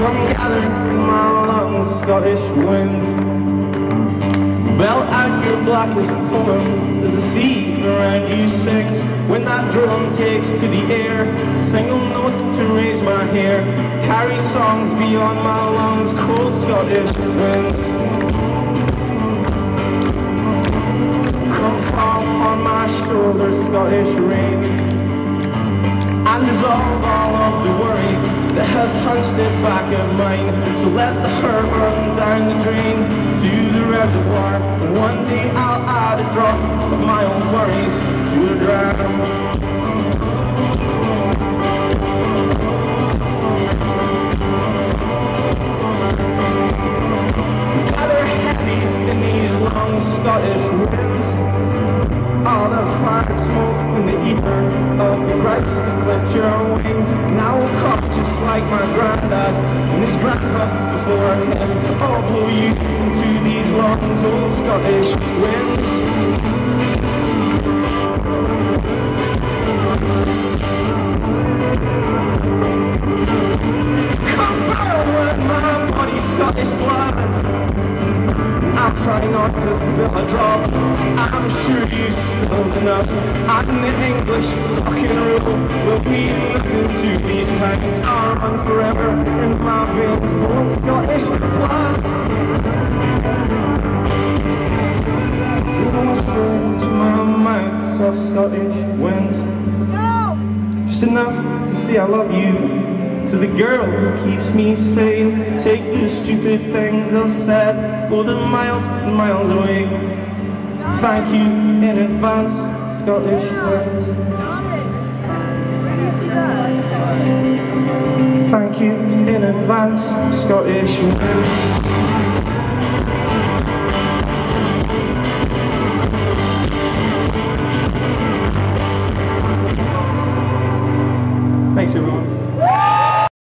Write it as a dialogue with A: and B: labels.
A: Come gather in my lungs, Scottish winds. Belt out your blackest poems as the sea around you sings. When that drum takes to the air, single note to raise my hair. Carry songs beyond my lungs, cold Scottish winds. Come fall upon my shoulders, Scottish rain. And dissolve all of the hunched of mine. So let the hurt run down the drain to the reservoir. One day I'll add a drop of my own worries to a dram. Gather heavy in these long Scottish winds. All the fire smoke in the ether of the gripes that clipped your wings. Now we'll cough just like my granddad before him. I'll blow you into these lungs, old Scottish winds. Come burn with my body, Scottish blood. I'll try not to spill a drop. I'm sure you spilled enough. And the English fucking rule will mean nothing to these times. I'll run forever in my veins, born Scottish blood. You whisper into my mouth, soft Scottish wind. Just enough to say I love you. To the girl who keeps me sane Take the stupid things I've said Go the miles and miles away Thank you in advance Scottish wind in advance Scottish Thanks everyone